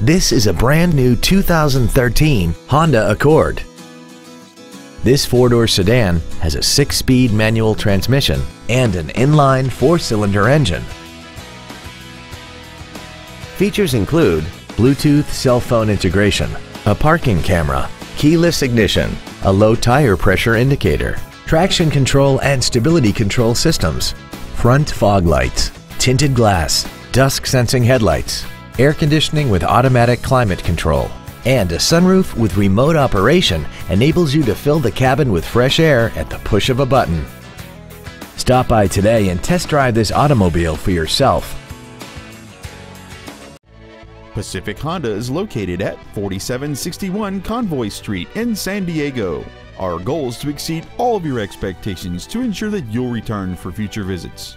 This is a brand new 2013 Honda Accord. This four-door sedan has a six-speed manual transmission and an inline four-cylinder engine. Features include Bluetooth cell phone integration, a parking camera, keyless ignition, a low tire pressure indicator, traction control and stability control systems, front fog lights, tinted glass, dusk sensing headlights, air conditioning with automatic climate control, and a sunroof with remote operation enables you to fill the cabin with fresh air at the push of a button. Stop by today and test drive this automobile for yourself. Pacific Honda is located at 4761 Convoy Street in San Diego. Our goal is to exceed all of your expectations to ensure that you'll return for future visits.